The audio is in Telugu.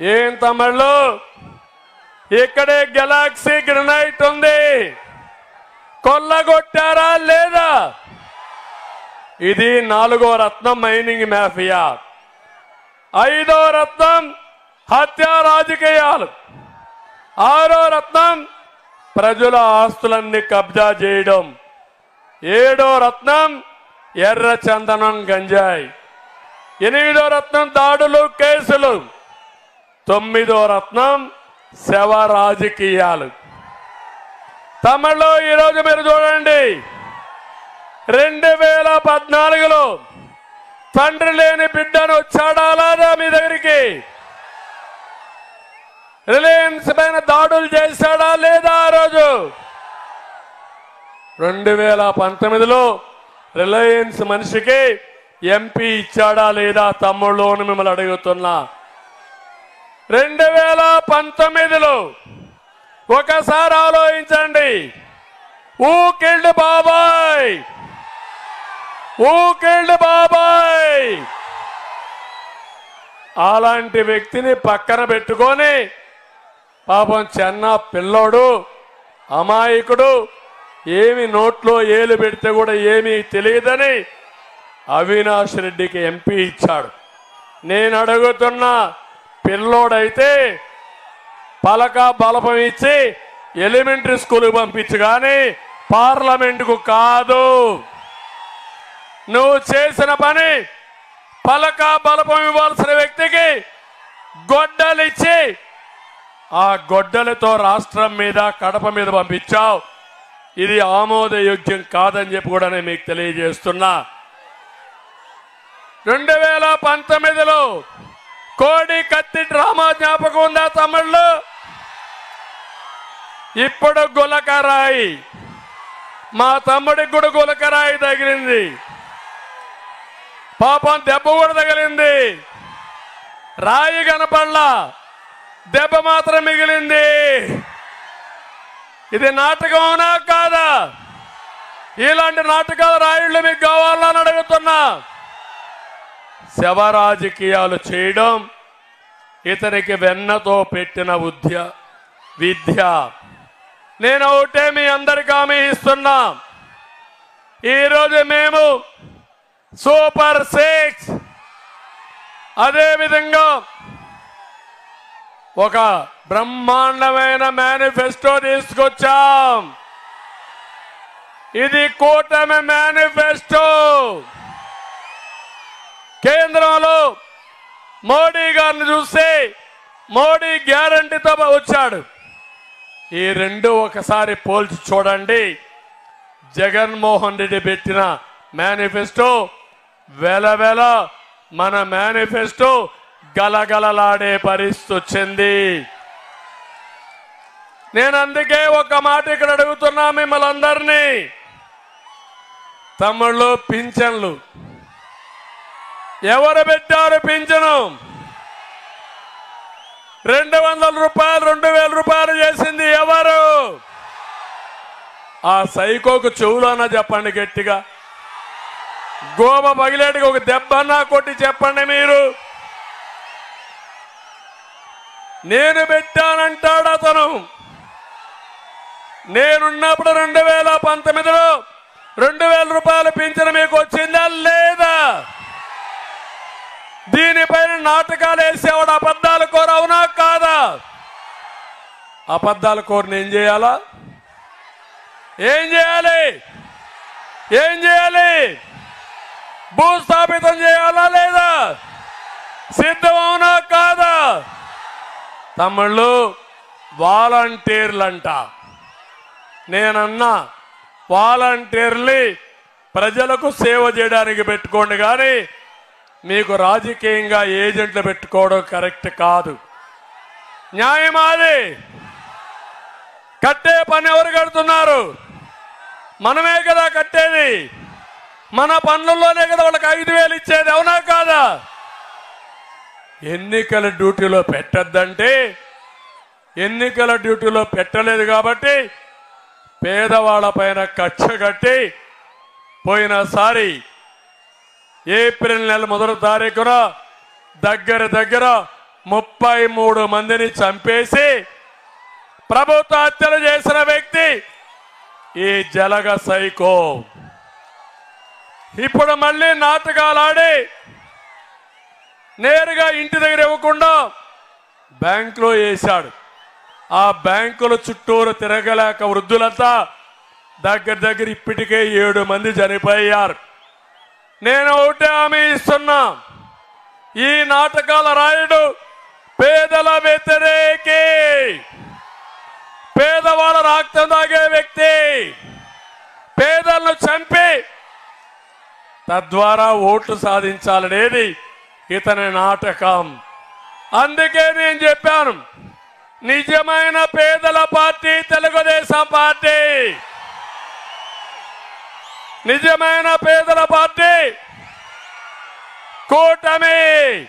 ఏం తమిళ్ళు ఇక్కడే గెలాక్సీ గ్రనైట్ ఉంది. కొల్లగొట్టారా లేదా? ఇది నాలుగో రత్నం మైనింగ్ మాఫియా. ఐదో రత్నం హత్య రాజకీయాలు. ఆరో రత్నం ప్రజల ఆస్తులన్నీ కబ్జా చేయడం. ఏడో రత్నం ఎర్ర చందనం గంజాయి. ఎనిమిదో రత్నం దాడులు కేసులు. తొమ్మిదో రత్నం శవ రాజకీయాలు. తమిళలో ఈరోజు మీరు చూడండి. రెండు వేల పద్నాలుగులో తండ్రి లేని బిడ్డను వచ్చాడాలాదా మీ దగ్గరికి? రిలయన్స్ పైన దాడులు చేశాడా లేదా ఆ రోజు? రెండు వేల పంతొమ్మిదిలో రిలయన్స్ మనిషికి ఎంపీ ఇచ్చాడా లేదా తమ్ముళ్ళు అని మిమ్మల్ని అడుగుతున్నా. రెండు వేల పంతొమ్మిదిలో ఒకసారి ఆలోచించండి. ఊకిళ్ళు బాబాయ్! ఊకిళ్ళు బాబాయ్! అలాంటి వ్యక్తిని పక్కన పెట్టుకొని పాపం చెన్న పిల్లోడు అమాయకుడు ఏమి నోట్లో ఏలు పెడితే కూడా ఏమీ తెలియదని అవినాష్ రెడ్డికి ఎంపీ ఇచ్చాడు. నేను అడుగుతున్న పిల్లోడైతే పలక బలపం ఇచ్చి ఎలిమెంటరీ స్కూల్కి పంపించు కానీ పార్లమెంటుకు కాదు. నువ్వు చేసిన పని పలక బలపం ఇవ్వాల్సిన వ్యక్తికి గొడ్డలిచ్చి ఆ గొడ్డలతో రాష్ట్రం మీద కడప మీద పంపించావు. ఇది ఆమోదయోగ్యం కాదని చెప్పి కూడా నేను మీకు తెలియజేస్తున్నా. రెండు వేల పంతొమ్మిదిలో కోడి కత్తి డ్రామా జ్ఞాపకం ఉందా తమిళ్ళు ఇప్పుడు గులకరాయి. మా తమ్ముడికి కూడా గులకరాయి తగిలింది. పాపం దెబ్బ కూడా తగిలింది. రాయి కనపడలా. దెబ్బ మాత్రం మిగిలింది. ఇది నాటకం అవునా కాదా? ఇలాంటి నాటకాలు రాయుళ్ళు మీకు కావాలని అడుగుతున్నా. శవ రాజకీయాలు చేయడం ఇతనికి వెన్నతో పెట్టిన ఉద్య విద్య. నేను ఒకటే మీ అందరికి హామీ ఇస్తున్నా. ఈరోజు మేము సూపర్ సిక్స్. అదేవిధంగా ఒక బ్రహ్మాండమైన మేనిఫెస్టో తీసుకొచ్చాం. ఇది కూటమి మేనిఫెస్టో. కేంద్రంలో మోడీ గారిని చూస్తే మోడీ గ్యారంటీతో వచ్చాడు. ఈ రెండు ఒకసారి పోల్చి చూడండి. జగన్మోహన్ రెడ్డి పెట్టిన మేనిఫెస్టో వెలవెల మన మేనిఫెస్టో గలగలలాడే పరిస్థితి వచ్చింది. నేను అందుకే ఒక మాట ఇక్కడ అడుగుతున్నా మిమ్మల్ని అందరినీ. తమ్ముళ్ళు పింఛన్లు. ఎవరు పెట్టారు పింఛను? రెండు వందల రూపాయలు రెండు వేల రూపాయలు చేసింది ఎవరు? ఆ సైకోకు చెవులోనా చెప్పండి గట్టిగా. గోమ పగిలేటికి ఒక దెబ్బన్నా కొట్టి చెప్పండి మీరు. నేను పెట్టానంటాడు అతను. నేనున్నప్పుడు రెండు వేల పంతొమ్మిదిలో రెండు వేల రూపాయలు పింఛను మీకు వచ్చిందా లేదా? నాటకాలు వేసేవాడు అబద్ధాలు కోరు అవునా కాదా? అబద్ధాలు కోరిని ఏం చేయాలా? ఏం చేయాలి? ఏం చేయాలి? భూస్థాపితం చేయాలా లేదా? సిద్ధం అవునా కాదా? తమ్ముళ్ళు వాలంటీర్లంట. నేనన్నా వాలంటీర్లు ప్రజలకు సేవ చేయడానికి పెట్టుకోండి కానీ మీకు రాజకీయంగా ఏజెంట్లు పెట్టుకోవడం కరెక్ట్ కాదు. న్యాయమాది కట్టే పని ఎవరు కడుతున్నారు? మనమే కదా కట్టేది. మన పనుల్లోనే కదా వాళ్ళకి ఐదు వేలు ఇచ్చేది అవునా కాదా? ఎన్నికల డ్యూటీలో పెట్టద్దంటే ఎన్నికల డ్యూటీలో పెట్టలేదు కాబట్టి పేదవాళ్ళ పైన కక్ష కట్టి పోయినసారి ఏప్రిల్ నెల మొదటి తారీఖున దగ్గర దగ్గర ముప్పై మూడు మందిని చంపేసి ప్రభుత్వ హత్యలు చేసిన వ్యక్తి ఈ జలగ సైకో. ఇప్పుడు మళ్ళీ నాటకాలాడి నేరుగా ఇంటి దగ్గర ఇవ్వకుండా బ్యాంకులో వేశాడు. ఆ బ్యాంకుల చుట్టూరు తిరగలేక వృద్ధులంతా దగ్గర దగ్గర ఇప్పటికే ఏడు మంది చనిపోయారు. నేను ఒకటే హామీ ఇస్తున్నా. ఈ నాటకాల రాయుడు పేదల వ్యతిరేకి. పేదవాళ్ళ రక్తం తాగే వ్యక్తి. పేదలను చంపి తద్వారా ఓట్లు సాధించాలనేది ఇతని నాటకం. అందుకే నేను చెప్పాను నిజమైన పేదల పార్టీ తెలుగుదేశం పార్టీ. నిజమైన పేదల పార్టీ. కూటమి.